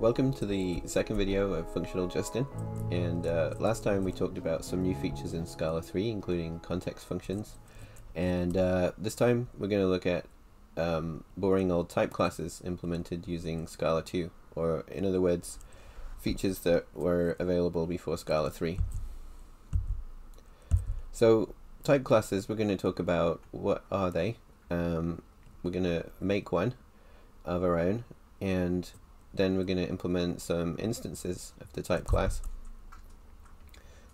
welcome to the second video of Functional Justin and uh, last time we talked about some new features in Scala 3 including context functions and uh, this time we're going to look at um, boring old type classes implemented using Scala 2 or in other words features that were available before Scala 3. So type classes we're going to talk about what are they um, we're going to make one of our own and then we're going to implement some instances of the type class.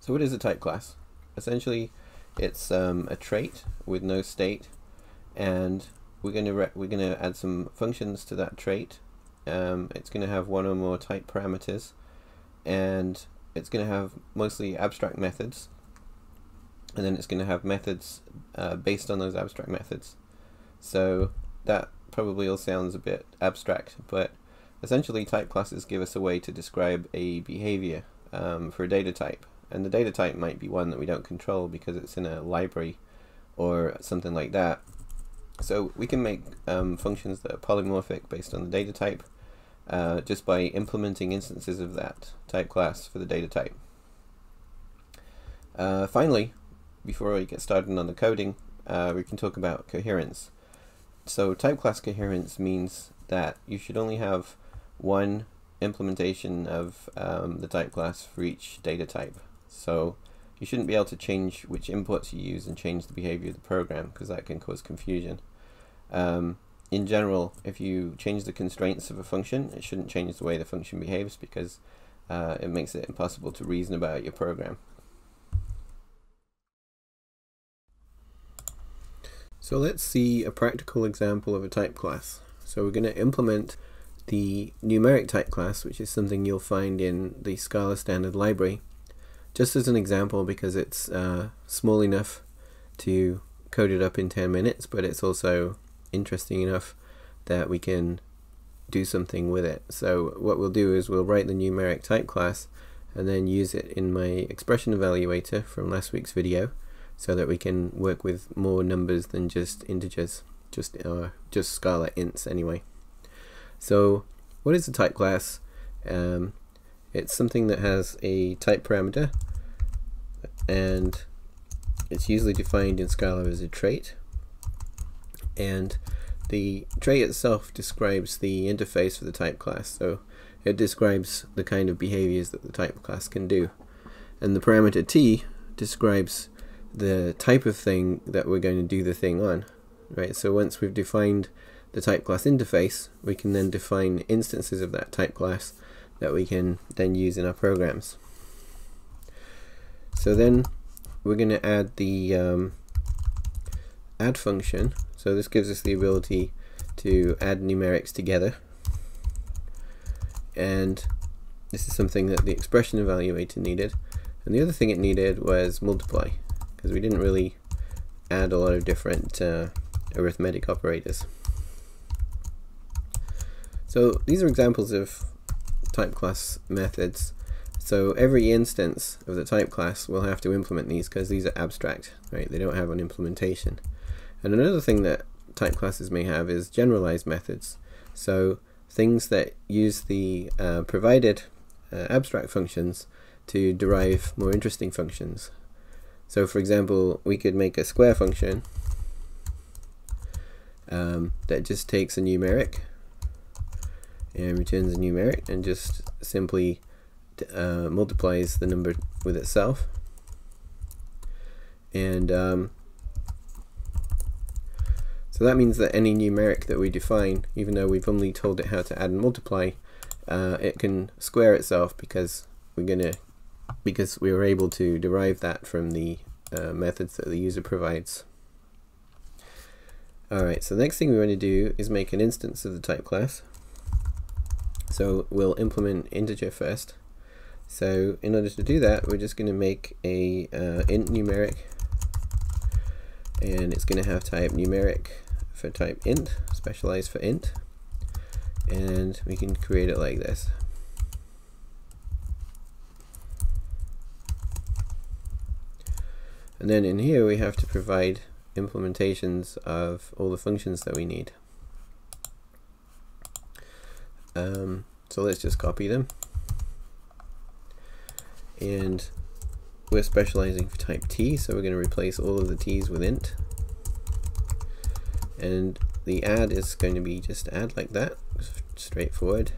So what is a type class? Essentially it's um, a trait with no state and we're going to we're going to add some functions to that trait. Um, it's going to have one or more type parameters and it's going to have mostly abstract methods and then it's going to have methods uh, based on those abstract methods. So that probably all sounds a bit abstract, but essentially type classes give us a way to describe a behavior um, for a data type. And the data type might be one that we don't control because it's in a library or something like that. So we can make um, functions that are polymorphic based on the data type uh, just by implementing instances of that type class for the data type. Uh, finally, before we get started on the coding, uh, we can talk about coherence. So type class coherence means that you should only have one implementation of um, the type class for each data type. So you shouldn't be able to change which inputs you use and change the behavior of the program because that can cause confusion. Um, in general, if you change the constraints of a function, it shouldn't change the way the function behaves because uh, it makes it impossible to reason about your program. So let's see a practical example of a type class. So we're going to implement the numeric type class, which is something you'll find in the Scala standard library, just as an example because it's uh, small enough to code it up in 10 minutes, but it's also interesting enough that we can do something with it. So what we'll do is we'll write the numeric type class and then use it in my expression evaluator from last week's video so that we can work with more numbers than just integers, just uh, just Scala ints anyway. So what is a type class? Um, it's something that has a type parameter and it's usually defined in Scala as a trait and the trait itself describes the interface for the type class so it describes the kind of behaviors that the type class can do and the parameter t describes the type of thing that we're going to do the thing on. Right, so once we've defined the type class interface, we can then define instances of that type class that we can then use in our programs. So then we're going to add the um, add function. So this gives us the ability to add numerics together. And this is something that the expression evaluator needed. And the other thing it needed was multiply because we didn't really add a lot of different uh, arithmetic operators. So these are examples of type class methods. So every instance of the type class will have to implement these because these are abstract, right? They don't have an implementation. And another thing that type classes may have is generalized methods. So things that use the uh, provided uh, abstract functions to derive more interesting functions. So for example, we could make a square function um, that just takes a numeric and returns a numeric and just simply uh, multiplies the number with itself. And um, so that means that any numeric that we define, even though we've only told it how to add and multiply, uh, it can square itself because we're to because we were able to derive that from the uh, methods that the user provides. Alright, so the next thing we want to do is make an instance of the type class. So we'll implement integer first. So in order to do that, we're just going to make a uh, int numeric, and it's going to have type numeric for type int, specialized for int, and we can create it like this. And then in here we have to provide implementations of all the functions that we need. Um, So let's just copy them. And we're specializing for type T, so we're going to replace all of the T's with int. And the add is going to be just add like that, straightforward.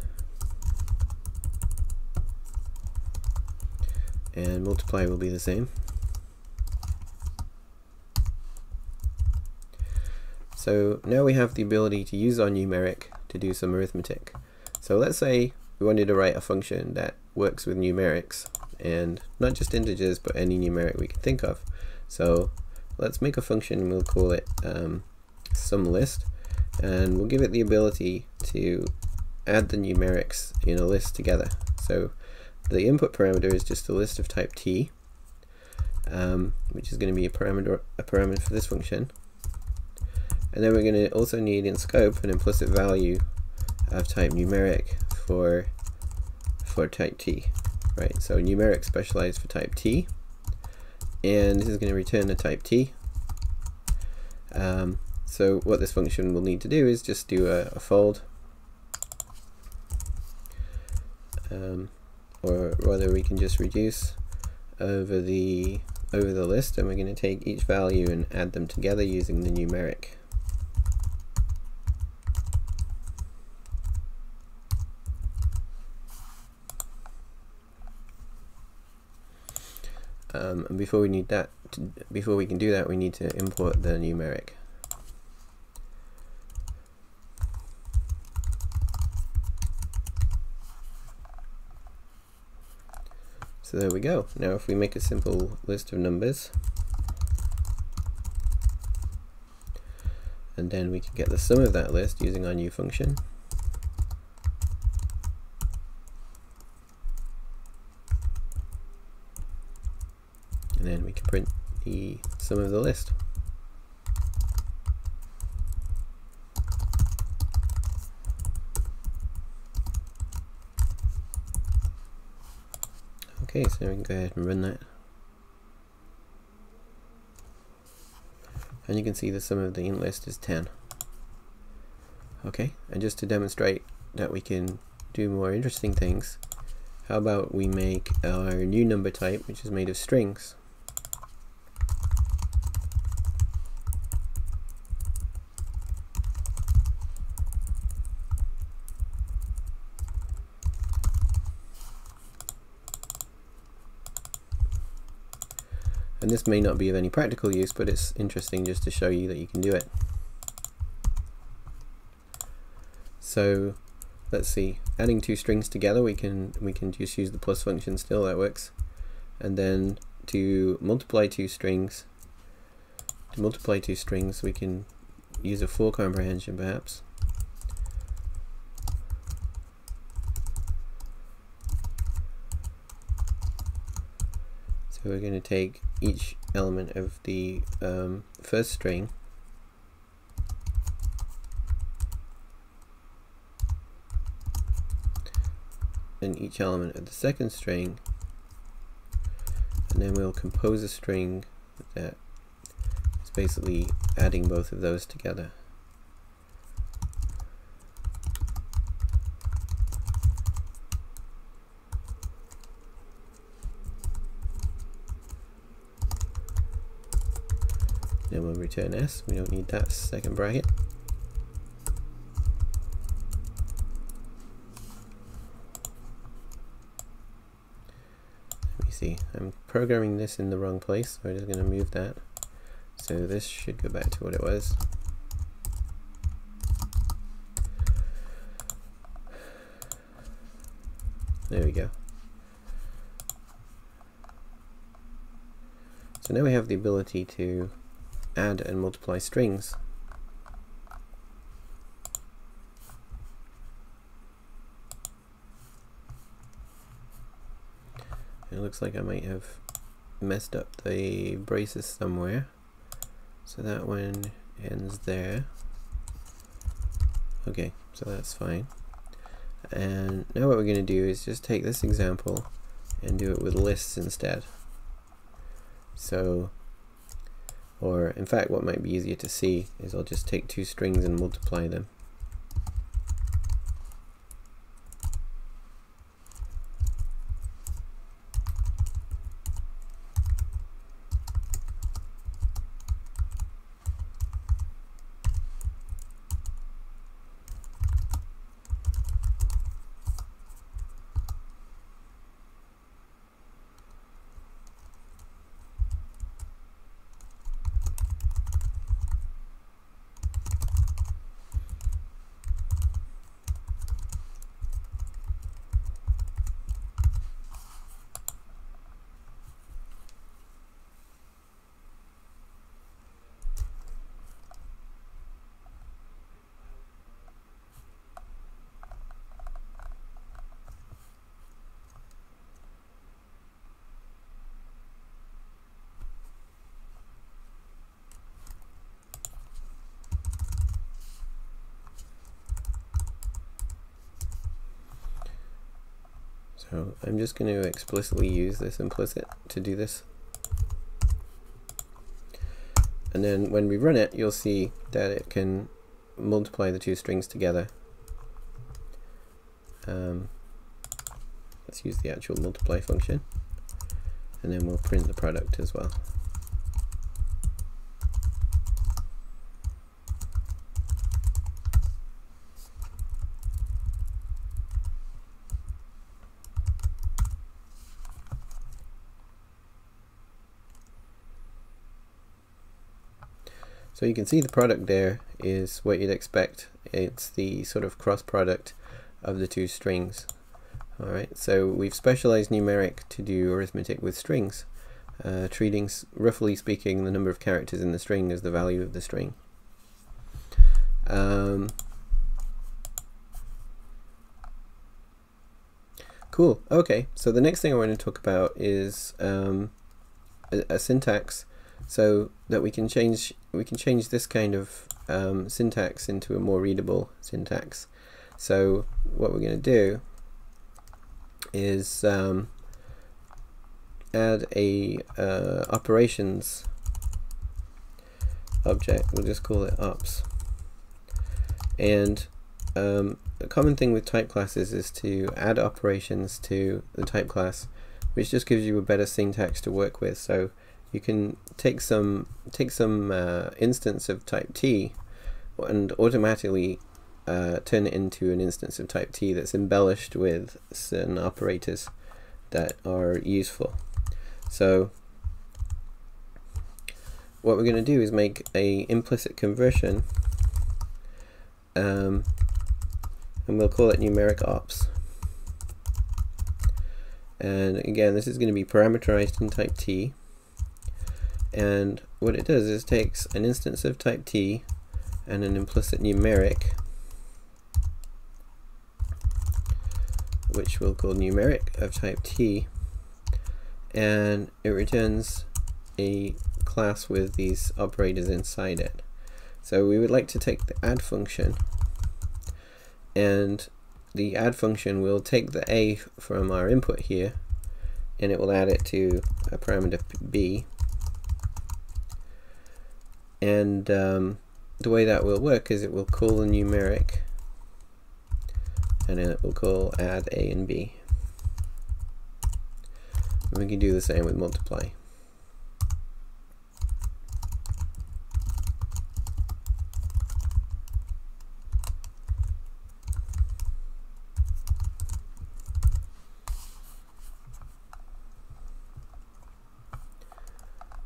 And multiply will be the same. So now we have the ability to use our numeric to do some arithmetic. So let's say we wanted to write a function that works with numerics and not just integers but any numeric we can think of. So let's make a function and we'll call it um, sum list and we'll give it the ability to add the numerics in a list together. So the input parameter is just a list of type t, um, which is going to be a parameter a parameter for this function. And then we're going to also need in scope an implicit value of type numeric for for type t, right? So numeric specialized for type t, and this is going to return a type t. Um, so what this function will need to do is just do a, a fold, um, or rather we can just reduce over the over the list, and we're going to take each value and add them together using the numeric. Um, and before we need that, to, before we can do that, we need to import the numeric. So there we go. Now if we make a simple list of numbers, and then we can get the sum of that list using our new function. And then we can print sum of the list. Okay, so we can go ahead and run that. And you can see the sum of the int list is 10. Okay, and just to demonstrate that we can do more interesting things, how about we make our new number type, which is made of strings. And this may not be of any practical use, but it's interesting just to show you that you can do it. So let's see, adding two strings together, we can we can just use the plus function still, that works. And then to multiply two strings, to multiply two strings, we can use a for comprehension perhaps. So we're going to take each element of the um, first string and each element of the second string and then we'll compose a string that is basically adding both of those together. Then we'll return S. We don't need that second bracket. Let me see. I'm programming this in the wrong place, so I'm just going to move that. So this should go back to what it was. There we go. So now we have the ability to add and multiply strings. It looks like I might have messed up the braces somewhere. So that one ends there. Okay, so that's fine. And now what we're going to do is just take this example and do it with lists instead. So or in fact what might be easier to see is I'll just take two strings and multiply them. So I'm just going to explicitly use this implicit to do this. And then when we run it, you'll see that it can multiply the two strings together. Um, let's use the actual multiply function. And then we'll print the product as well. So you can see the product there is what you'd expect. It's the sort of cross product of the two strings. Alright, so we've specialized numeric to do arithmetic with strings, uh, treating, roughly speaking, the number of characters in the string as the value of the string. Um, cool, okay, so the next thing I want to talk about is um, a, a syntax so that we can change we can change this kind of um, syntax into a more readable syntax. So what we're going to do is um, add a uh, operations object. We'll just call it ops. And um, a common thing with type classes is to add operations to the type class, which just gives you a better syntax to work with. So you can take some take some uh, instance of type T and automatically uh, turn it into an instance of type T that's embellished with certain operators that are useful. So what we're going to do is make a implicit conversion um, and we'll call it numeric ops. And again, this is going to be parameterized in type T and what it does is takes an instance of type T and an implicit numeric which we'll call numeric of type T and it returns a class with these operators inside it. So we would like to take the add function and the add function will take the a from our input here and it will add it to a parameter b and um, the way that will work is it will call the numeric and then it will call add a and b. And we can do the same with multiply.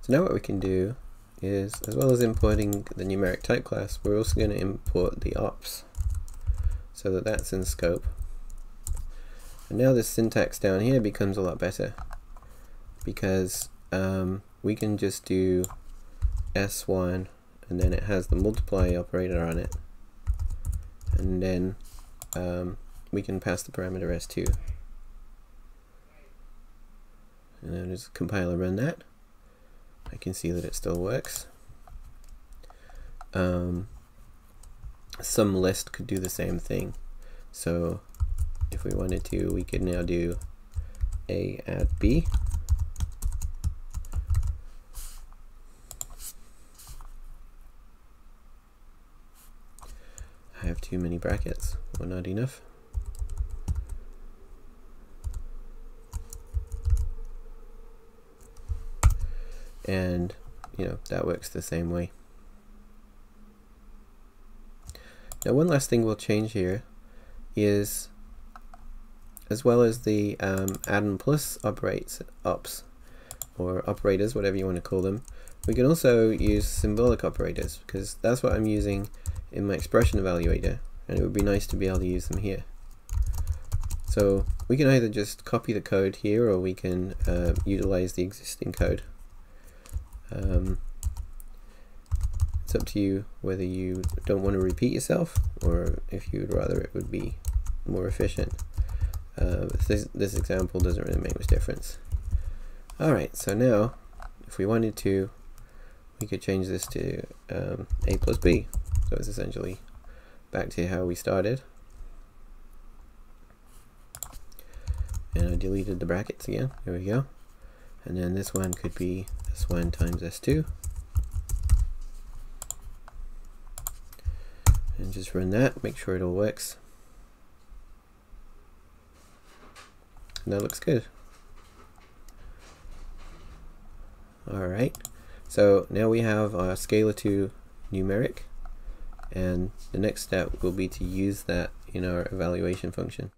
So now what we can do is, as well as importing the numeric type class, we're also going to import the ops so that that's in scope. And now this syntax down here becomes a lot better because um, we can just do S1 and then it has the multiply operator on it. And then um, we can pass the parameter S2 and then just compile and run that I can see that it still works. Um, sum list could do the same thing. So if we wanted to, we could now do a add b. I have too many brackets, or not enough. And you know that works the same way. Now one last thing we'll change here is as well as the um, add and plus operates ops or operators whatever you want to call them we can also use symbolic operators because that's what I'm using in my expression evaluator and it would be nice to be able to use them here. So we can either just copy the code here or we can uh, utilize the existing code um, it's up to you whether you don't want to repeat yourself or if you'd rather it would be more efficient. Uh, this, this example doesn't really make much difference. Alright, so now if we wanted to, we could change this to um, a plus b. So it's essentially back to how we started. and I deleted the brackets again. There we go. And then this one could be S1 times S2. And just run that, make sure it all works. And that looks good. Alright, so now we have our Scala 2 numeric and the next step will be to use that in our evaluation function.